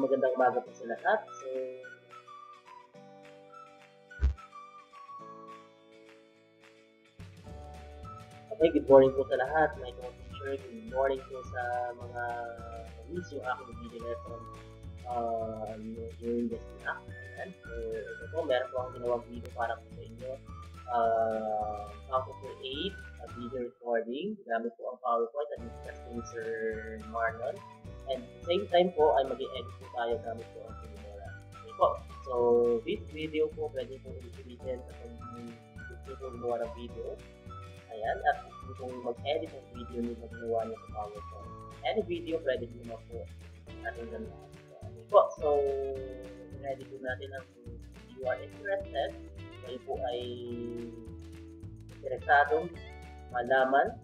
magandang umaga po sa lahat. So, Okay, good morning po sa lahat. My mga teacher, good morning po sa mga miss yung aking video lesson uh, during this act. Ayan. So, ito po, meron po akong ginawang video para po sa inyo. Uh, how to create a video recording gamit po ang PowerPoint at discuss ni Sir Marlon. And same time po ay mag-edit po tayo gamit po ang Filmora. Okay po. So, this video po pwede po ulitin sa kung ng video. Ayan. At kong mag-edit ng video nyo ginawa nyo sa PowerPoint. Any video pwede nyo na po natin ganun. Okay po. So, ready po natin ang if you are interested, kayo po ay interesadong malaman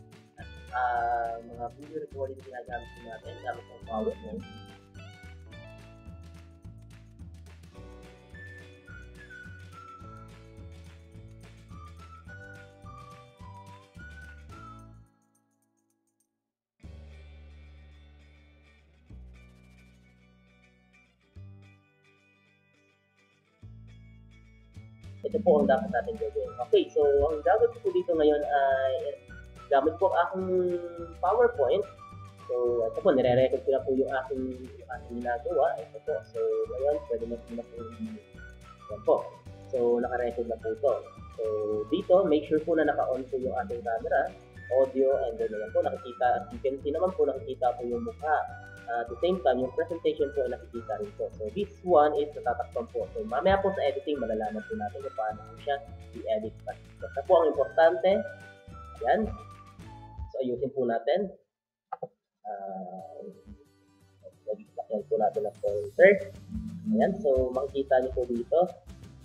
uh, mga video recording ginagamit po natin gamit ang PowerPoint. ito po ang dapat natin gawin. Okay, so ang gagawin ko dito ngayon ay gamit po ang aking PowerPoint. So, ito po, nire-record ko na po yung aking, yung aking ginagawa. Ito po. So, ngayon, pwede na po na po yan po. So, naka-record na po ito. So, dito, make sure po na naka-on po yung ating camera, audio, and then naman po nakikita. As you can see naman po, nakikita po yung mukha. Uh, at the same time, yung presentation po ay nakikita rin po. So, this one is natatakpan po. So, mamaya po sa editing, malalaman po natin kung paano po siya i-edit. Basta po ang importante, ayan. Ayusin po natin. Uh, lagyan po natin ng pointer. Ayan, so makikita niyo po dito.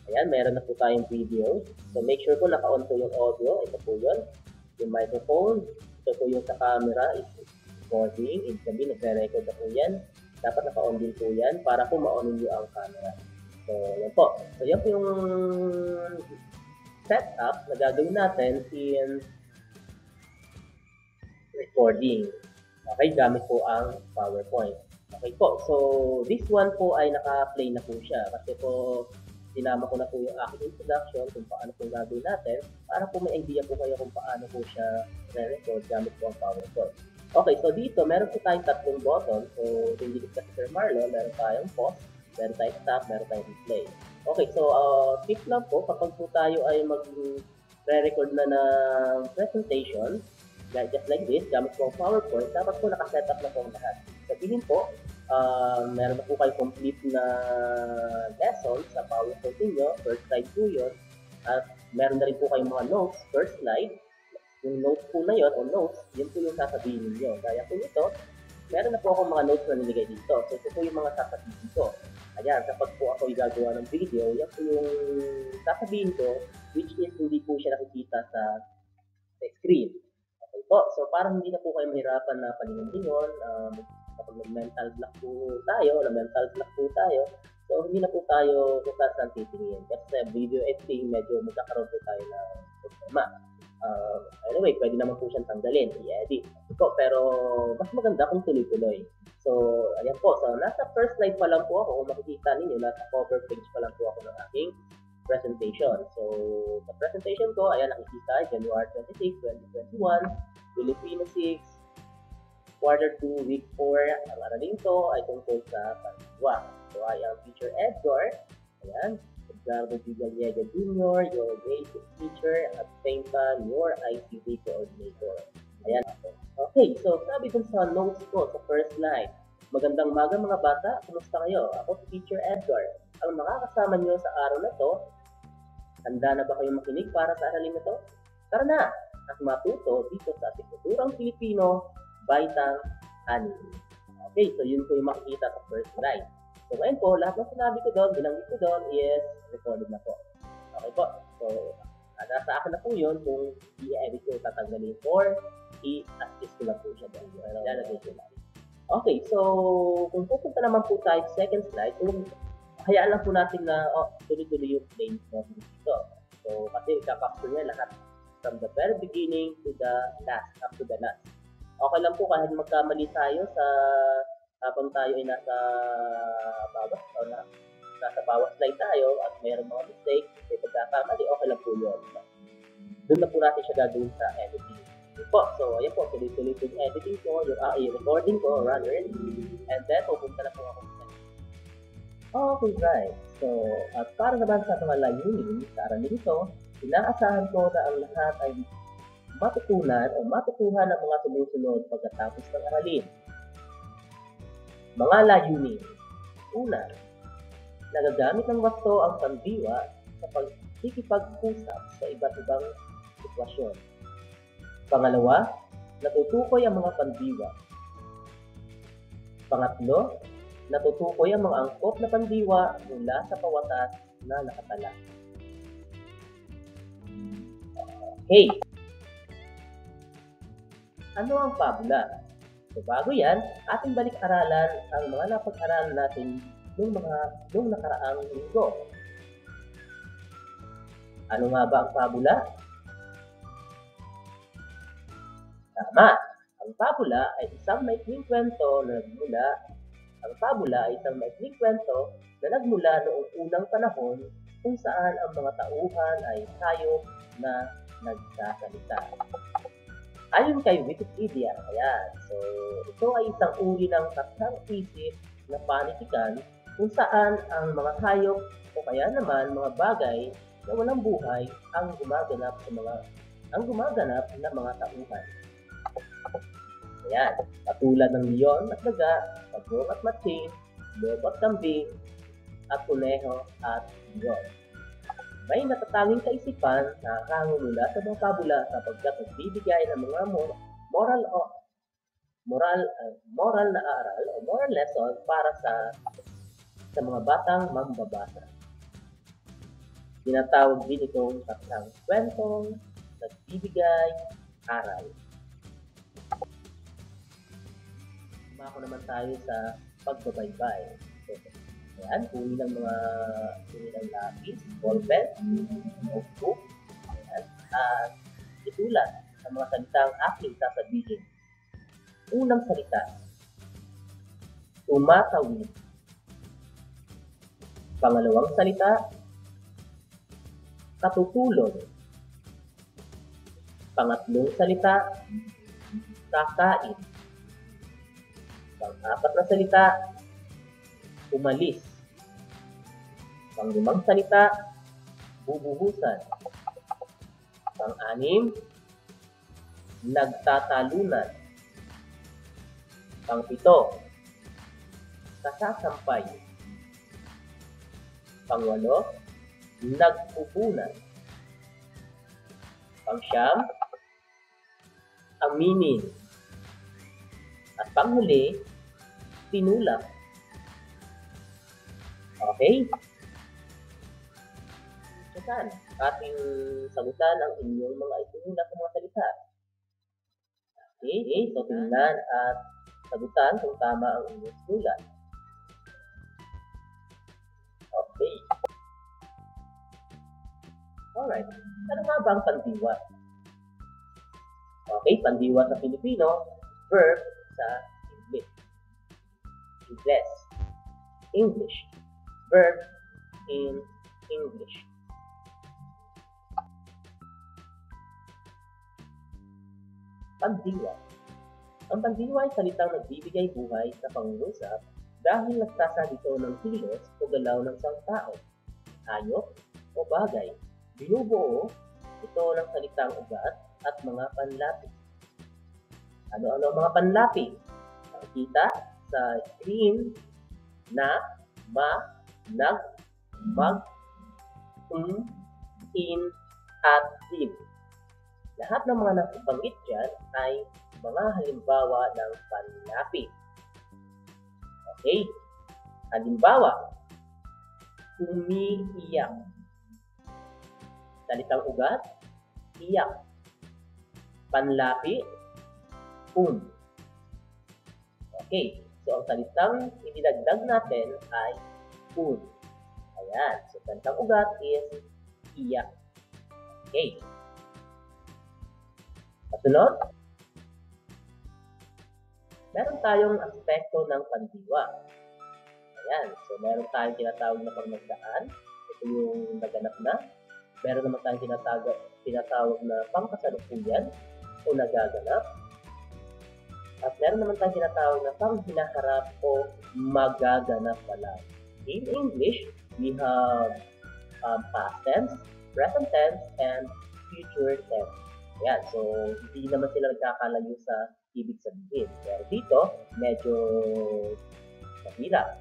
Ayan, meron na po tayong video. So, make sure po naka-on po yung audio. Ito po yun. Yung microphone. Ito po yung sa camera. Ito recording, ibig sabihin nagre-record na po yan. Dapat naka-on din po yan para po ma-on nyo ang camera. So, yan po. So, yan po yung setup na gagawin natin in recording. Okay, gamit po ang PowerPoint. Okay po, so this one po ay naka-play na po siya kasi po sinama ko na po yung aking introduction kung paano po gagawin natin para po may idea po kayo kung paano po siya re-record gamit po ang PowerPoint. Okay, so dito, meron po tayong tatlong button. So, hindi ko sa Sir Marlon, meron tayong pause, meron tayong stop, meron tayong replay. Okay, so, uh, tip lang po, kapag po tayo ay mag-re-record na ng presentation, like, just like this, gamit po ang PowerPoint, dapat po nakasetup na po ang lahat. Sabihin po, uh, meron na po kayo complete na lesson sa PowerPoint ninyo, first slide po yun, at meron na rin po kayong mga notes, first slide, yung notes po na yun, o notes, yun po yung sasabihin ninyo. Gaya po nito, meron na po akong mga notes na nilagay dito. So, ito po yung mga sasabihin ko. Ayan, kapag po ako gagawa ng video, yan po yung sasabihin ko, which is hindi po siya nakikita sa, sa screen. Po, so parang hindi na po kayo mahirapan na palingon-lingon, um, kapag mental block po tayo, na mental block po tayo, so hindi na po tayo kung saan titingin. Kasi sa video editing, medyo magkakaroon po tayo ng problema. Uh, anyway, pwede naman po siyang tanggalin, i-edit. Po, pero mas maganda kung tuloy-tuloy. So, ayan po. So, nasa first slide pa lang po ako. Kung makikita ninyo, nasa cover page pa lang po ako ng aking presentation. So, sa presentation ko, ayan nakikita, January 26, 2021, Filipino 6, quarter 2, week 4. Ang aralin ko ay tungkol sa pandiwa. So, I am teacher Edgar. Ayan, Edgardo G. Gallega Jr., your basic teacher, at same time, your ICT coordinator. Ayan. Okay, so sabi dun sa notes ko sa first slide, Magandang umaga mga bata, kumusta kayo? Ako si Teacher Edgar. Ang makakasama niyo sa araw na to, handa na ba kayong makinig para sa aralin na to? Tara na! At matuto dito sa Asikluturang Pilipino, Baitang Ani. Okay, so yun po yung makikita sa first slide. So ngayon po, lahat ng sinabi ko doon, binanggit ko doon is recorded na po. Okay po. So, nasa akin na po yun kung i-edit ko tatanggalin or i-assist ko lang po siya doon. Lalagay ko lang. Okay, so kung pupunta naman po tayo sa second slide, kung hayaan lang po natin na oh, tuloy-tuloy yung plane natin dito. So, kasi ikakapture niya lahat from the very beginning to the last, up to the last. Okay lang po kahit magkamali tayo sa habang tayo ay nasa bawas o na, nasa bawas slide tayo at mayroong mga mistake, may pagkakamali, okay lang po yun. Doon na po natin siya gagawin sa editing. Po, so ayan po, tuloy-tuloy po yung editing ko, yung, uh, yung recording ko, runner, and then pupunta na po ako sa Okay guys, so at para naman sa mga layunin, para nito, inaasahan ko na ang lahat ay matutunan o matutuhan ng mga sumusunod pagkatapos ng aralin. Mga layunin. Una, nagagamit ng wasto ang pandiwa sa pagkikipag-usap sa iba't ibang sitwasyon. Pangalawa, natutukoy ang mga pandiwa. Pangatlo, natutukoy ang mga angkop na pandiwa mula sa pawatas na nakatala. Okay. Ano ang pabula? So bago yan, ating balik-aralan ang mga napag-aralan natin nung mga nung nakaraang linggo. Ano nga ba ang pabula? Tama. Ang pabula ay isang maikling kwento na nagmula ang pabula ay isang maikling kwento na nagmula noong unang panahon kung saan ang mga tauhan ay tayo na nagsasalita. Ayon kay Wikipedia, ayan, so ito ay isang uri ng taksang isip na panitikan kung saan ang mga hayop o kaya naman mga bagay na walang buhay ang gumaganap sa mga ang gumaganap na mga tauhan. Ayan, katulad ng leon at daga, pagong at matsin, lobo at kambing, at kuneho at leon. May natatanging kaisipan na mula sa mga pabula sapagkat nagbibigay ng mga moral o moral uh, moral na aral o moral lesson para sa sa mga batang mambabasa. Tinatawag din itong tatlong kwentong nagbibigay aral. Sumako naman tayo sa pagbabaybay. So, Ayan, kunin ng mga kunin ng lapis, ballpen, notebook, ayan, at itulat ang mga salitang aking sasabihin. Unang salita, tumatawid. Pangalawang salita, katutulog. Pangatlong salita, kakain. Pang-apat na salita, umalis. Panglimang salita, bubuhusan. Pang-anim, nagtatalunan. Pang-pito, kasasampay. Pang-walo, nagpupunan. Pang-siyam, aminin. At panghuli, tinulak. Okay? Sagutan. Ating sagutan ang inyong mga itinulat ng mga salita. Okay, okay. So, tingnan at sagutan kung tama ang inyong sulat. Okay. Alright. Ano nga ba ang pandiwa? Okay, pandiwa sa Filipino, verb sa English. English. English. Verb in English. Pagdiwa. Ang pagdiwa ay salitang nagbibigay buhay sa pangungusap dahil nagsasabi ito ng kilos o galaw ng isang tao, hayop o bagay. Binubuo ito ng salitang ugat at mga panlapi. Ano-ano ang mga panlapi? Nakikita sa screen na, ma, nag, mag, um, in, at din. Lahat ng mga nabanggit dyan ay mga halimbawa ng panlapi. Okay. Halimbawa, umiiyak. Salitang ugat, iyak. Panlapi, um. Okay. So, ang salitang idinagdag natin ay un. Ayan. So, salitang ugat is iyak. Okay. Kasunod, meron tayong aspekto ng pandiwa. Ayan. So, meron tayong tinatawag na pangmagdaan. Ito yung naganap na. Meron naman tayong tinatawag, tinatawag na pangkasalukuyan o nagaganap. At meron naman tayong tinatawag na panghinaharap o magaganap pala. In English, we have um, past tense, present tense, and future tense. Ayan, so hindi naman sila nagkakalayo sa ibig sabihin. Pero dito, medyo mahirap.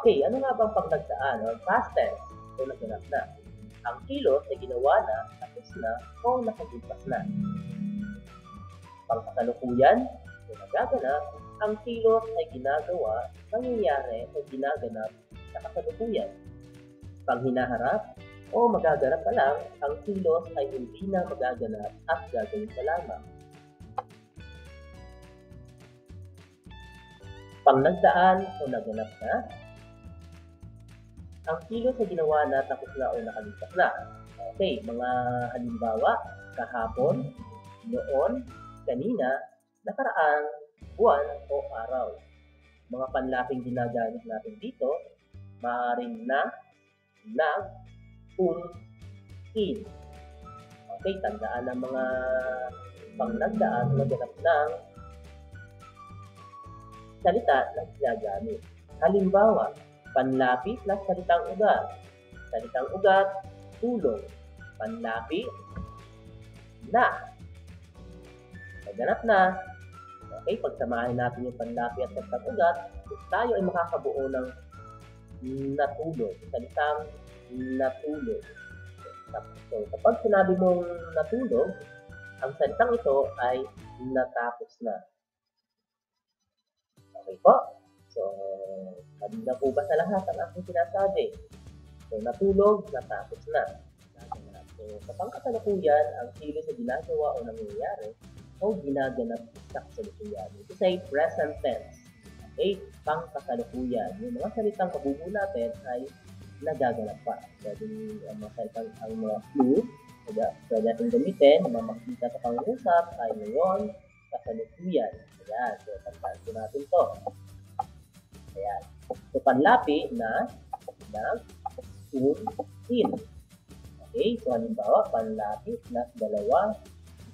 Okay, ano nga bang pagnagdaan o past tense o naganap na? Ang kilos ay ginawa na, tapos na, o nakalipas na. Pangkasalukuyan o nagaganap, ang kilos ay ginagawa, nangyayari o ginaganap sa kasalukuyan. Pang hinaharap o magaganap pa lang, ang kilos ay hindi na magaganap at gagawin pa lamang. Pang nagdaan o naganap na, ang kilos ay ginawa na tapos na o nakalipas na. Okay, mga halimbawa, kahapon, noon, kanina, nakaraang, buwan o araw. Mga panlaping ginagamit natin dito, maaaring na, nag, um, in. Okay, tandaan ang mga pangnagdaan na ganap ng salita na ginagamit. Halimbawa, panlapi plus salitang ugat. Salitang ugat, tulong. Panlapi, na. Naganap na. Okay, pagsamahin natin yung panlapi at salitang ugat, tayo ay makakabuo ng natulog. Salitang natulog. So, kapag sinabi mong natulog, ang salitang ito ay natapos na. Okay po? So, kanina po ba sa lahat ang aking sinasabi? So, natulog, natapos na. So, sa pangkasalukuyan, ang kilos sa ginagawa o nangyayari o ginaganap sa kasalukuyan. Ito ay present tense. Okay? Pangkasalukuyan. Yung mga salitang kabubuo natin ay nagaganap pa. Ang mga salitang ang mga clue, pwede natin gamitin, na makikita sa pangusap ay ngayon, kasalukuyan. Ayan, so tandaan natin to. Ayan. So panlapi na, na, un, in. Okay, so halimbawa, panlapi plus dalawa,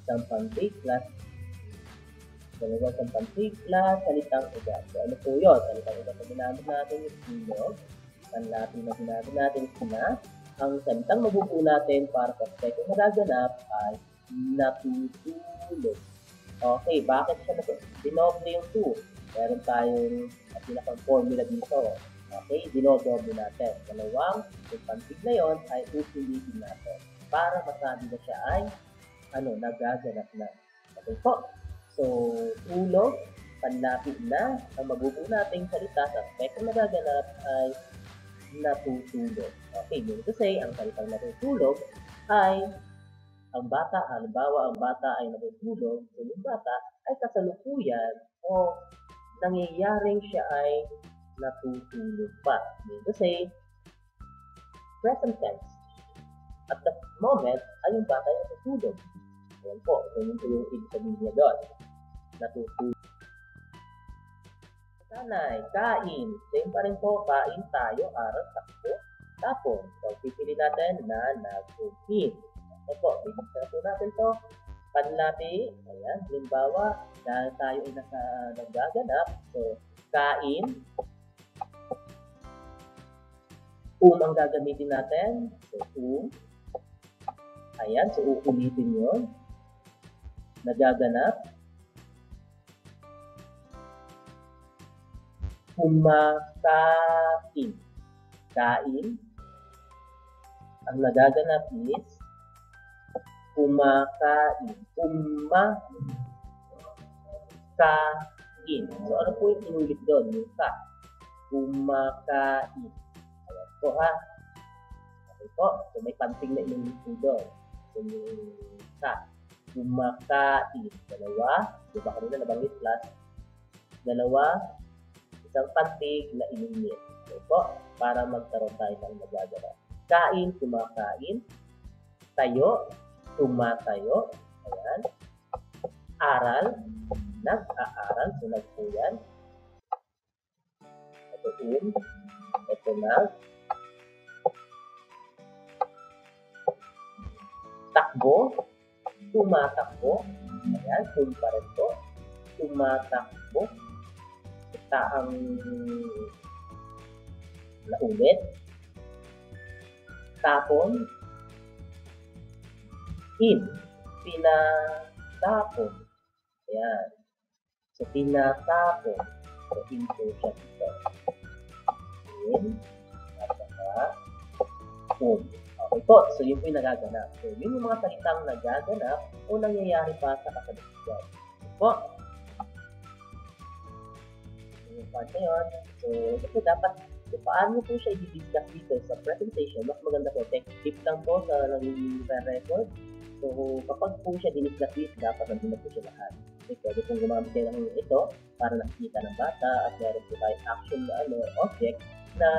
isang pantig plus dalawa isang pantig plus salitang ugat. So ano po yun? Salitang ugat na natin yung panlapi na sinabi natin na ang salitang mabubuo natin para sa aspektong nagaganap ay natutulog. Okay, bakit siya natutulog? Dinoble yung 2. Meron tayong pinakang formula dito. Okay, dinodoble natin. Dalawang, yung pantig na yon ay usulitin natin para masabi na siya ay ano, nagaganap na. Okay po. So, tulog, panlapit na, ang mabubuo nating salita sa aspektong nagaganap ay natutulog. Okay, meaning to say, ang salitang natutulog ay ang bata, halimbawa ang bata ay natutulog, so yung bata ay kasalukuyan o nangyayaring siya ay natutulog pa. Meaning to say, present tense. At the moment ay yung bata ay natutulog. Ayan po, ito yung, yung ibig sabihin niya doon. Natutulog. Sanay, kain. Same pa rin po, kain tayo, araw, takbo, tapon. So, pipili natin na nag-ukin. Ito po, bibigyan po natin to. Panlapi, ayan, halimbawa, dahil tayo ay nasa nagaganap, so, kain, um ang gagamitin natin, so, um, ayan, so, uulitin yun, nagaganap, kumakain. Kain. Ang nagaganap is kumakain. Kumakain. So, ano po yung inulit doon? Yung ka. Kumakain. Ayan po ha. Okay po. So, may panting na inulit po doon. So, yung ka. Kumakain. Dalawa. Diba kanina nabanggit plus? Dalawa isang pantig na ininit. So po, para magkaroon tayo ng nagagana. Kain, kumakain. Tayo, tumatayo. Ayan. Aral. Nag-aaral. So, nag po yan. Ito um. Ito nag. Takbo. Tumatakbo. Ayan, um pa rin po. Tumatakbo. Ita ang naulit. Tapon. In. Pinatapon. Ayan. So, pinatapon. So, in po siya dito. In. At saka, um. Okay po. So, yun po yung nagaganap. So, yun yung mga salitang nagaganap o nangyayari pa sa kasalukuyan. Po. Yung part na yun. So, ito dapat So, paano po siya i-discuss dito sa presentation? Mas maganda po, tip lang po sa naging record. So, kapag po siya diniscuss dito, dapat nandun na po siya lahat. Okay, pwede pong gumamit kayo ng ito para nakikita ng bata at meron po tayo action na ano, object na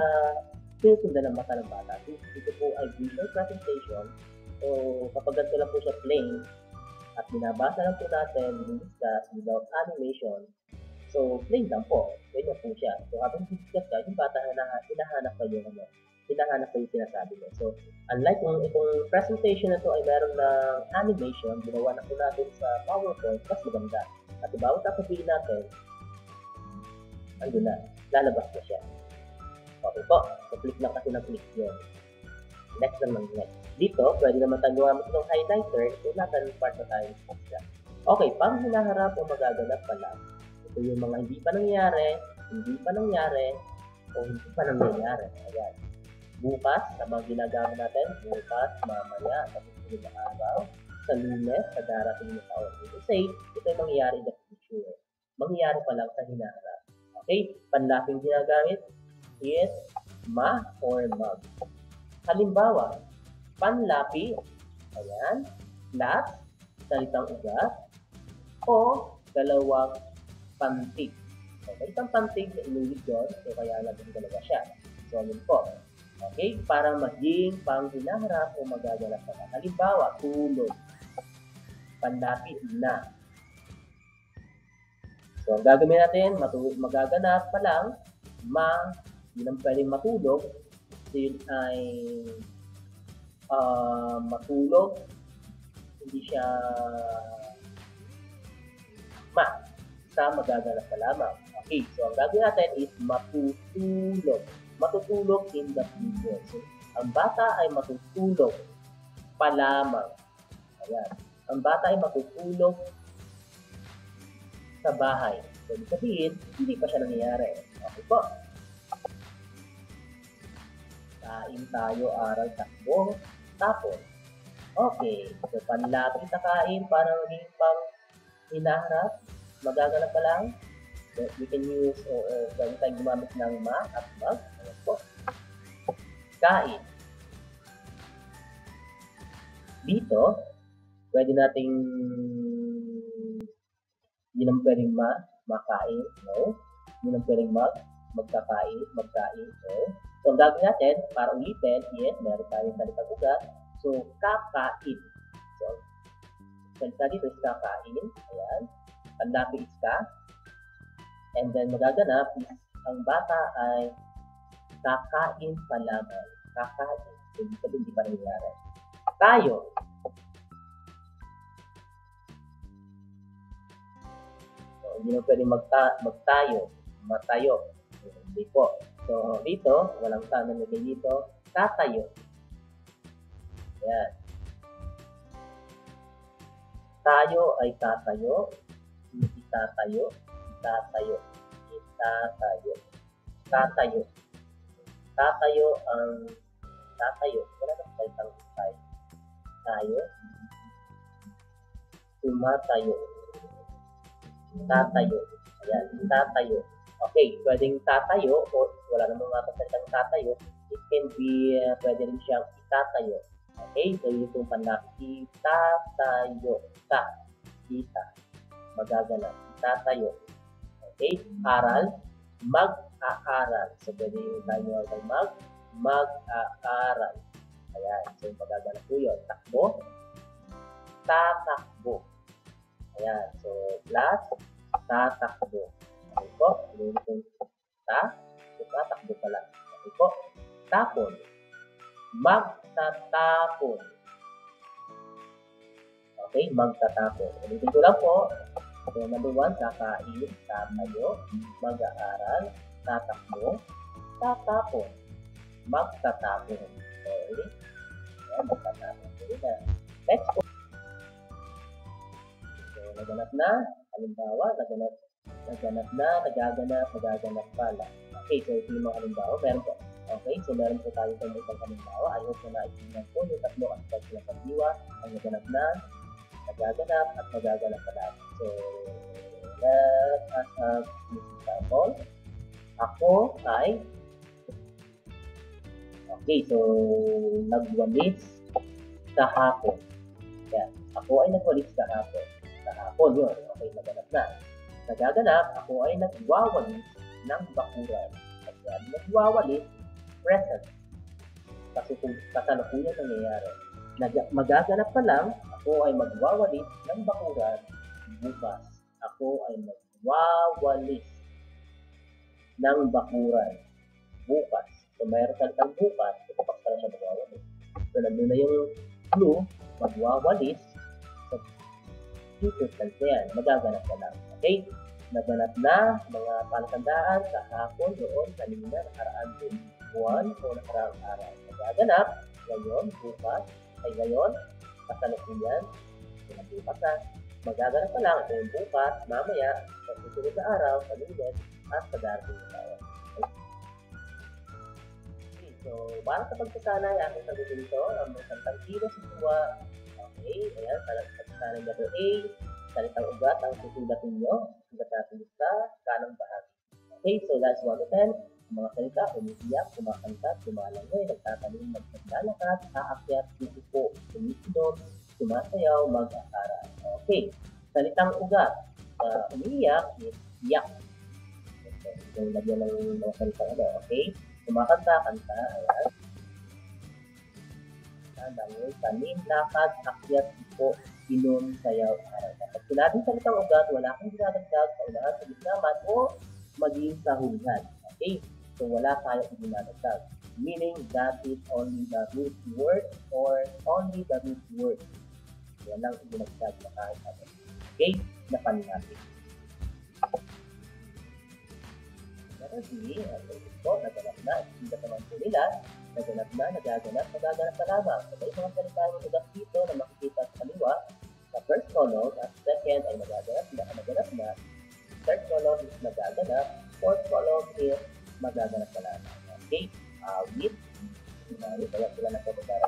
sinusundan ng mata ng bata. So, ito po ay visual presentation. So, kapag ganito lang po siya plain at binabasa lang po natin, discuss without animation, So, plain lang po. Ganyan po siya. So, habang discuss ka, yung bata na hinahanap pa yung ano, hinahanap pa yung sinasabi mo. So, unlike kung itong presentation na to ay meron ng animation, ginawa na po natin sa PowerPoint, mas maganda. At bawat sasabihin natin, andun na, lalabas na siya. Okay po. So, click lang kasi ng click yun. Next naman next. Dito, pwede naman tayo gumamit ng highlighter kung natin part na tayo sa Okay, pang hinaharap o magaganap pala, ito yung mga hindi pa nangyari, hindi pa nangyari, o hindi pa nangyayari. Ayan. Bukas, mga ginagawa natin, bukas, mamaya, sa susunod na araw, sa lunes, sa darating na taon. Ito say, ito yung mangyayari in the future. Mangyayari pa lang sa hinaharap. Okay? Panlaping ginagamit is ma or mag. Halimbawa, panlapi, ayan, last, salitang ugat, o dalawang pantig. So, may isang pantig na inulit doon, so kaya naging dalawa siya. So, yun po. Okay? Para maging pang hinaharap o magaganap na. Halimbawa, tulog. Panlapit na. So, ang gagawin natin, matu- magaganap pa lang, ma, yun ang pwedeng matulog. So, yun ay uh, matulog. Hindi siya ma sa magaganap pa lamang. Okay, so ang gagawin natin is matutulog. Matutulog in the future. So, ang bata ay matutulog pa lamang. Ayan. Ang bata ay matutulog sa bahay. So, ibig sabihin, hindi pa siya nangyayari. Okay po. Kain tayo, aral, takbo, tapos. Okay. So, panlapit na kain para maging pang hinaharap magaganap pa lang, we can use o uh, pwede tayong gumamit ng ma at mag. Ayan po. Kain. Dito, pwede nating hindi naman pwedeng ma, makain, no? Hindi naman pwedeng mag, magkakain, magkain, no? So, ang gagawin natin, para ulitin, yes, meron tayong salitang ugat. So, kakain. So, salita dito is kakain. Ayan panlapit ka, and then magaganap is ang bata ay kakain pa lamang. Kakain. Hindi pa hindi pa nangyayari. Tayo. So, hindi mo pwedeng magta magtayo. Matayo. Hindi po. So, dito, walang tanong na dito. Tatayo. Yan. Tayo ay tatayo itatayo, itatayo, itatayo, tatayo. Tatayo ang tatayo. Wala na salitang tayo. Tayo. Tumatayo. Tatayo. Ayan, tatayo. Okay, pwedeng tatayo o wala namang mga salitang tatayo. It can be, uh, pwede rin siyang itatayo. Okay, so yun itong panlaki. Itatayo. Ta. Ita magaganap. Tatayo. Okay? Aral, mag-aaral. So, pwede tayo mag mag, mag-aaral. Ayan. So, magaganap po yun. Takbo, tatakbo. Ayan. So, plus, tatakbo. Okay po. Ulit yung ta. So, tatakbo pala. Okay po. Tapon. Magtatapon. Okay, magtatapon. Ulitin ko lang po. So, number one, kakain, tatayo, mag-aaral, tatakbo, tatapon, magtatapon. Okay? Ayan, magtatapon. Sige na. Next po. So, naganap na. Halimbawa, naganap, naganap na, nagaganap, nagaganap pala. Okay, so ito yung mga halimbawa. Meron po. Okay, so meron po tayo sa mga halimbawa. I hope na naitignan po yung tatlo aspect ng pagdiwa. Ang naganap na, nagaganap, at magaganap pala. So, let us have this example. Ako ay Okay, so nagwalis kahapon. Yan. Ako ay nagwalis kahapon. Kahapon yun. Okay, naganap na. Nagaganap, ako ay nagwawalis ng bakuran. At yan, nagwawalis, present. Kasi kung kasalukuyan nangyayari. Nag magaganap pa lang, ako ay magwawalis ng bakuran bukas. Ako ay magwawalis ng bakuran bukas. So, mayroon salitang bukas, ito pa pala siya magwawalis. So, nandun na yung clue, magwawalis sa future tense na yan. Magaganap na lang. Okay? Naganap na mga palatandaan sa hapon doon, kanina, nakaraan din buwan o nakaraang araw. Magaganap, ngayon, bukas, ay ngayon, kasalukuyan, pinabukas na. Magaganap pa lang yung bukas, mamaya, sa susunod na araw, sa linggo, at sa darating na araw. Okay, so, para sa pagsasanay, aking sagutin ito, ang mga salitang sa tuwa. Okay, ayan, pagsasanay letter A, salitang ugat ang susugatin nyo. Sugat natin sa kanang bahagi. Okay, so that's 1 to 10. Mga salita, umiiyak, kumakanta, lumalangoy, nagtatanim, nagpaglalakad, aakyat, susuko, sumisidon, sumasayaw, mag-aaral. Okay, salitang ugat. Uh, umiiyak is iyak. Okay, so, lagyan ng mga salita ano, okay? Kumakanta, kanta, ayan. Langoy, tanim, lakad, akyat, suko, inom, sayaw, aral. Kapag sinabing salitang ugat, wala kang dinadagdag sa unahan sa o maging sa. Okay? So, wala tayo dinadagdag. Meaning that is only the root word or only the root word. Yan lang dinagdag na kahit ano. Okay? Napanin natin. Letter C, ang po, naganap na, hindi naman po nila, naganap na, nagaganap, nagaganap na lamang. So, may mga salita ng ugat dito na makikita sa kaliwa, sa first column, at second ay nagaganap na, naganap na, third column is nagaganap, fourth column is magaganap na lamang. Okay? Awit, Sinari, kaya sila nagpapagara.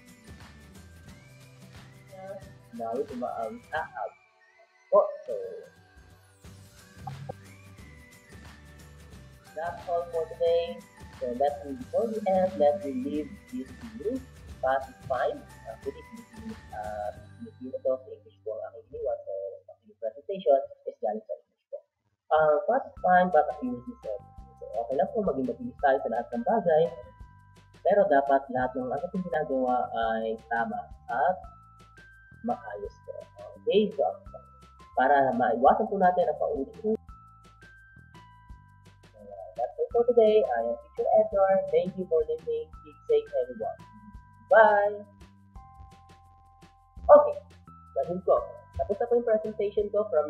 Sinari, umaawit, aab. Po, so, that's all for today. So let me, before we end, let me leave this to you. Is fine. Actually, uh, Filipino to English po ang aking iniwan. So, ang presentation is galing sa English po. Uh, pass is fine, but a okay lang po maging mabilis tayo sa lahat ng bagay. Pero dapat lahat ng ating ginagawa ay tama at maayos po. Okay, so para maiwasan po natin ang paulit-ulit that's it for today. I am Teacher Edgar. Thank you for listening. Keep safe, everyone. Bye! Okay. Ganun ko. Tapos na po yung presentation ko from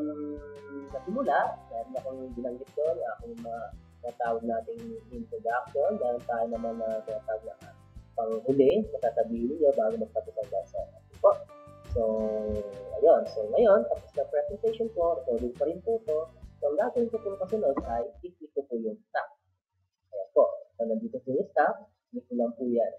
sa simula. Meron akong binanggit ko yung aking mga natawag nating introduction. Meron tayo naman na tinatawag na panghuli na sasabihin niyo bago magtapos ang lesson. Okay po. So, ayun. So, ngayon, tapos na presentation ko. Recording pa rin po ito. So, ang gagawin ko po kasunod ay i-click ko po yung stop. Ayan po. So, nandito po yung stop. Click ko lang po yan.